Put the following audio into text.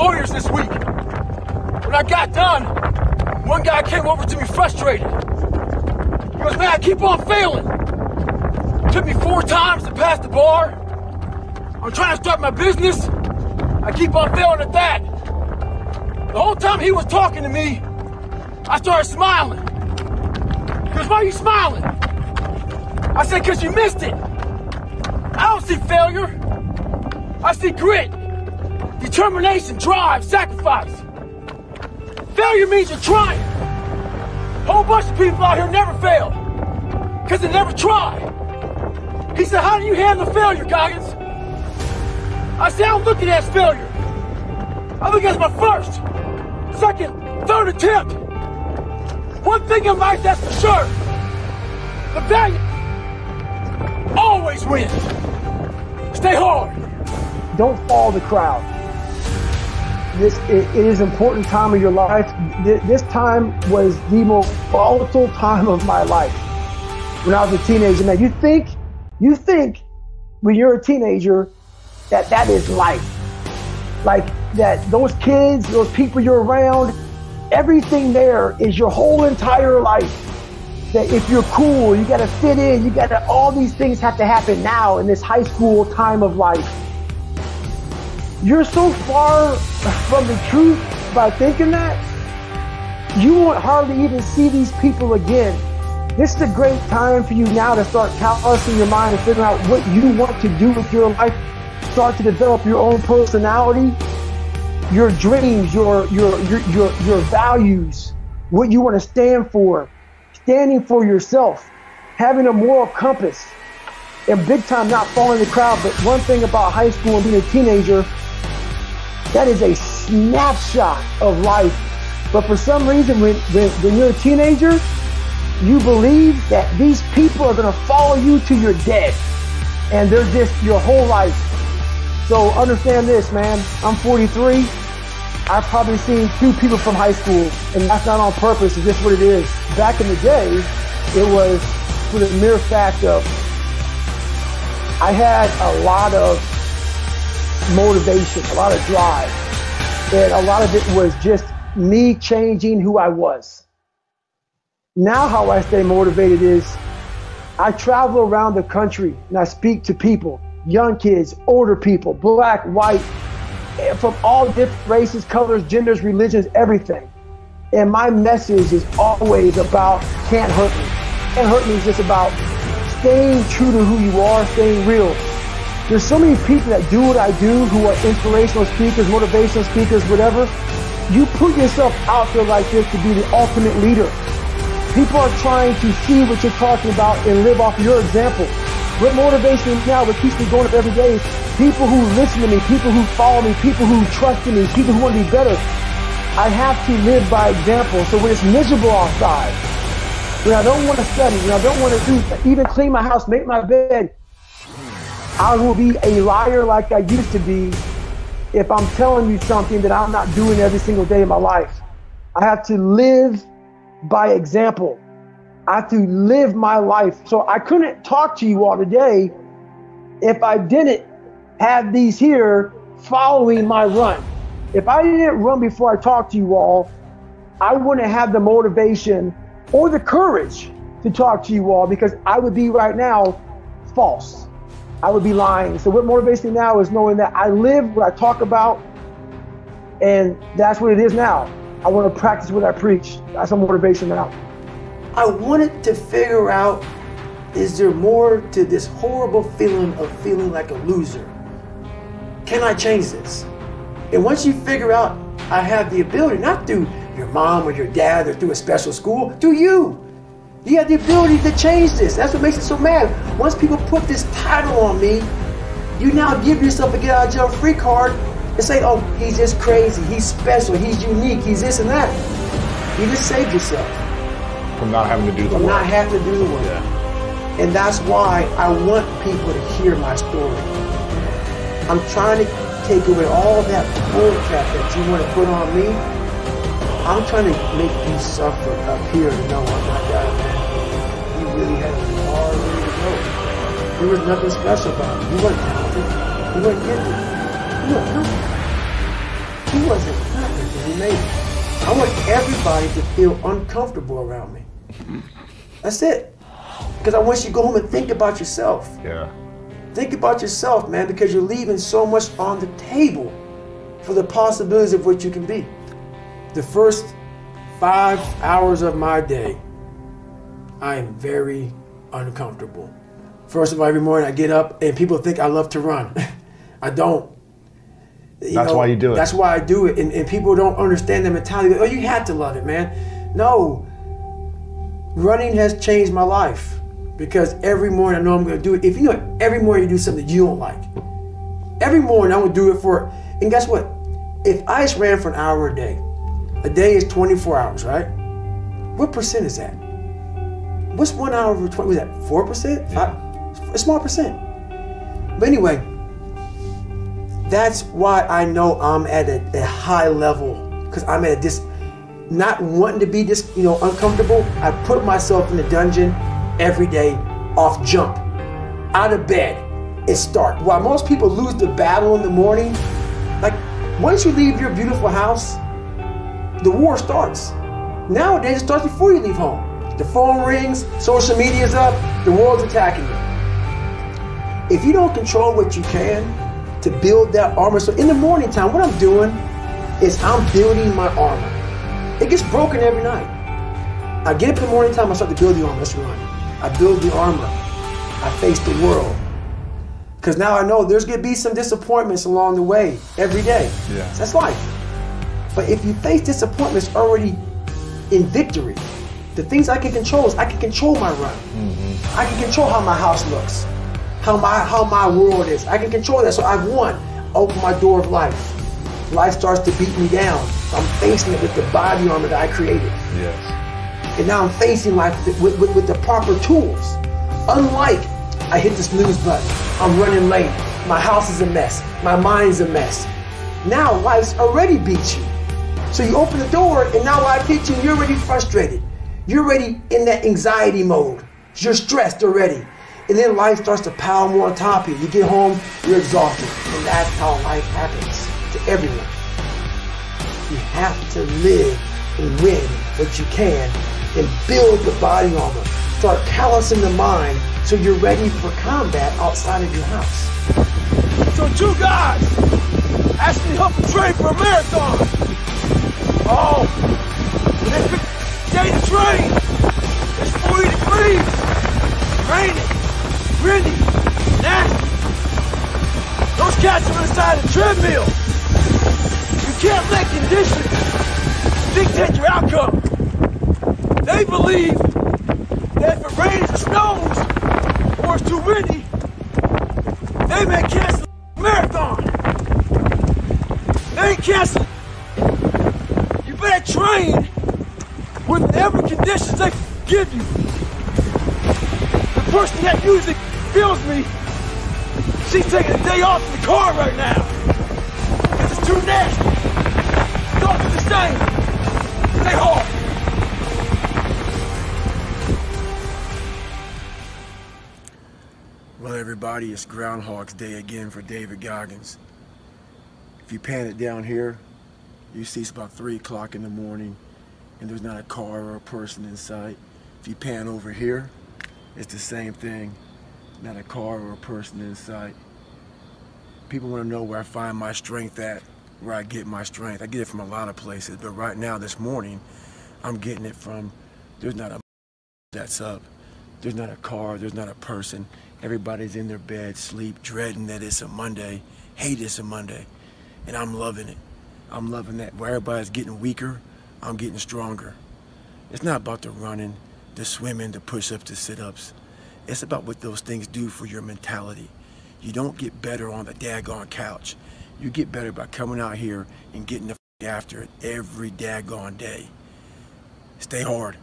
lawyers this week. When I got done, one guy came over to me frustrated. He goes, man, I keep on failing. took me four times to pass the bar. I'm trying to start my business. I keep on failing at that. The whole time he was talking to me, I started smiling. Goes, why are you smiling? I said, because you missed it. I don't see failure. I see grit, determination, drive, sacrifice. Failure means you're trying. Whole bunch of people out here never fail because they never try. He said, How do you handle failure, Goggins? I said, I don't look at it as failure. I look at it as my first, second, third attempt. One thing in life that's for sure the valiant always wins. Stay hard. Don't follow the crowd. This it, it is an important time of your life. This time was the most volatile time of my life when I was a teenager. Man, you think you think when you're a teenager that that is life, like that those kids, those people you're around, everything there is your whole entire life that if you're cool, you gotta fit in, you gotta, all these things have to happen now in this high school time of life. You're so far from the truth by thinking that, you won't hardly even see these people again. This is a great time for you now to start callousing your mind and figuring out what you want to do with your life. Start to develop your own personality, your dreams, your, your, your, your, your values, what you want to stand for standing for yourself, having a moral compass, and big time not following the crowd. But one thing about high school and being a teenager, that is a snapshot of life. But for some reason, when, when, when you're a teenager, you believe that these people are going to follow you to your death. And they're just your whole life. So understand this, man. I'm 43. I've probably seen two people from high school, and that's not on purpose. It's just what it is. Back in the day, it was for the mere fact of I had a lot of motivation, a lot of drive, and a lot of it was just me changing who I was. Now, how I stay motivated is I travel around the country and I speak to people, young kids, older people, black, white, from all different races, colors, genders, religions, everything. And my message is always about can't hurt me. Can't hurt me is just about staying true to who you are, staying real. There's so many people that do what I do who are inspirational speakers, motivational speakers, whatever. You put yourself out there like this to be the ultimate leader. People are trying to see what you're talking about and live off your example. What motivates me now, what keeps me going up every day, people who listen to me, people who follow me, people who trust in me, people who want to be better. I have to live by example. So when it's miserable outside, when I don't want to study, when I don't want to do, even clean my house, make my bed, I will be a liar like I used to be if I'm telling you something that I'm not doing every single day of my life. I have to live by example. I have to live my life. So I couldn't talk to you all today if I didn't have these here following my run. If I didn't run before I talked to you all, I wouldn't have the motivation or the courage to talk to you all because I would be right now false. I would be lying. So what motivates me now is knowing that I live what I talk about, and that's what it is now. I want to practice what I preach. That's my motivation now. I wanted to figure out is there more to this horrible feeling of feeling like a loser? Can I change this? And once you figure out I have the ability, not through your mom or your dad or through a special school, through you. You have the ability to change this. That's what makes it so mad. Once people put this title on me, you now give yourself a get out of jail free card and say, oh, he's just crazy, he's special, he's unique, he's this and that. You just saved yourself. From not having to do the From work. not having to do the work. Yeah. And that's why I want people to hear my story. I'm trying to take away all that bullcrap that you want to put on me. I'm trying to make you suffer up here to know, oh my God, you really had hard to go. There was nothing special about you. He wasn't talented. He wasn't gifted. He wasn't nothing. he wasn't nothing when he made it. I want everybody to feel uncomfortable around me. That's it. Because I want you to go home and think about yourself. Yeah. Think about yourself, man, because you're leaving so much on the table for the possibilities of what you can be. The first five hours of my day, I am very uncomfortable. First of all, every morning I get up and people think I love to run. I don't. You That's why you do it. That's why I do it. And, and people don't understand the mentality. Oh, you have to love it, man. No. Running has changed my life because every morning I know I'm going to do it. If you know every morning you do something you don't like, every morning I'm going to do it for. And guess what? If I just ran for an hour a day, a day is 24 hours, right? What percent is that? What's one hour over 20? Was that four percent? A small percent. But anyway, that's why I know I'm at a, a high level because I'm at a dis, not wanting to be this, you know, uncomfortable. I put myself in the dungeon every day, off jump, out of bed, and start. While most people lose the battle in the morning, like once you leave your beautiful house, the war starts. Nowadays, it starts before you leave home. The phone rings, social media's up, the world's attacking you. If you don't control what you can to build that armor, so in the morning time, what I'm doing is I'm building my armor. It gets broken every night. I get up in the morning time, I start to build the armor. Let's run. I build the armor. I face the world. Because now I know there's going to be some disappointments along the way every day. Yeah. That's life. But if you face disappointments already in victory, the things I can control is I can control my run. Mm-hmm. I can control how my house looks, how my how my world is. I can control that. So I've won. Open my door of life. Life starts to beat me down. I'm facing it with the body armor that I created. Yes. And now I'm facing life with, with, with the proper tools. Unlike I hit the snooze button, I'm running late, my house is a mess, my mind's a mess. Now life's already beat you. So you open the door, and now life hits you, and you're already frustrated. You're already in that anxiety mode. You're stressed already. And then life starts to pile more on top of you. You get home, you're exhausted. And that's how life happens to everyone. You have to live and win what you can and build the body armor. Start callousing the mind so you're ready for combat outside of your house. So two guys asked me help train for a marathon. Oh, Those cats inside a treadmill. You can't let conditions dictate your outcome. They believe that if it rains or snows or it's too windy, they may cancel the marathon. They ain't cancel. You better train with whatever conditions they give you. The person that usually feels me, she's taking a day off in the car right now. This is too nasty. Don't do the same. Stay hard. Well, everybody, it's Groundhog's Day again for David Goggins. If you pan it down here, you see it's about 3 o'clock in the morning and there's not a car or a person in sight. If you pan over here, it's the same thing. Not a car or a person in sight. People want to know where I find my strength at, where I get my strength. I get it from a lot of places, but right now, this morning, I'm getting it from there's not a that's up. There's not a car, there's not a person. Everybody's in their bed, sleep, dreading that it's a Monday, hate it's a Monday. And I'm loving it. I'm loving that. Where everybody's getting weaker, I'm getting stronger. It's not about the running, the swimming, the push ups, the sit ups. It's about what those things do for your mentality. You don't get better on the daggone couch. You get better by coming out here and getting the after it every daggone day. Stay hard.